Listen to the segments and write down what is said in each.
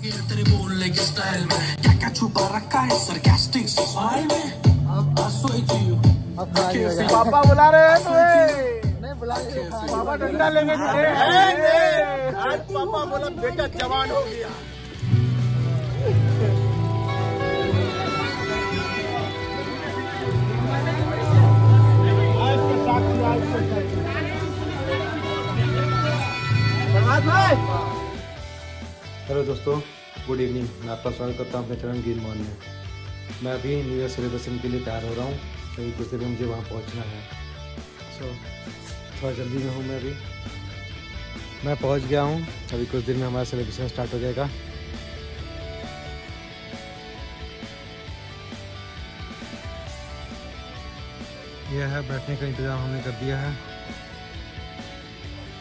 तेरे बोलने के स्टाइल में। क्या क्या छुपा रखा है सरकास्टिक स्माइल में? पापा बुला रहे हैं तुम्हें। पापा डंडा लेके आज पापा बोला बेटा जवान हो गया। हेलो दोस्तों, गुड इवनिंग। मैं आपका स्वागत करता हूँ अपने चरण गिर मॉल में। मैं अभी न्यू ईयर सेलिब्रेशन के लिए तैयार हो रहा हूँ अभी कुछ देर में मुझे वहाँ पहुँचना है। सो थोड़ा जल्दी में हूँ मैं अभी। मैं पहुँच गया हूँ, अभी कुछ देर में हमारा सेलिब्रेशन स्टार्ट हो जाएगा। यह है, बैठने का इंतज़ाम हमने कर दिया है।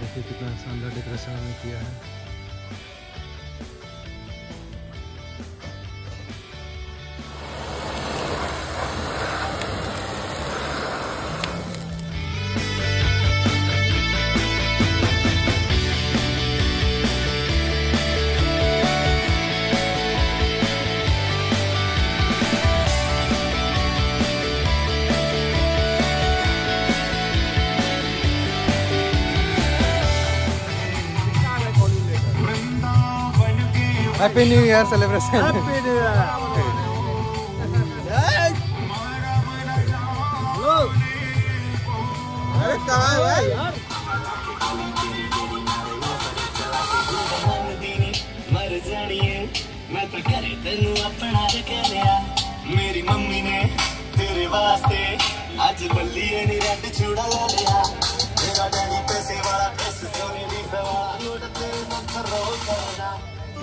देखिए कितना शानदार डेकोरेशन हमने किया है। Happy new year celebration happy new year अरे है भाई? मैं तेन मेरी मम्मी ने तेरे वास्ते रेड चूड़ा ला लिया। मेरा डैडी पैसे वाला पैसे सोने दी तेरे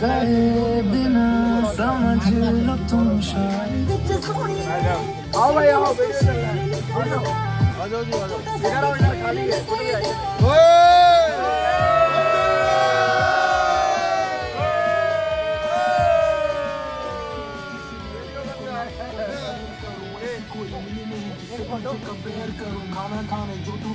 कहे बिना समझ लो तुम शायद है है कंपेयर करूँ खाना खाने जो तू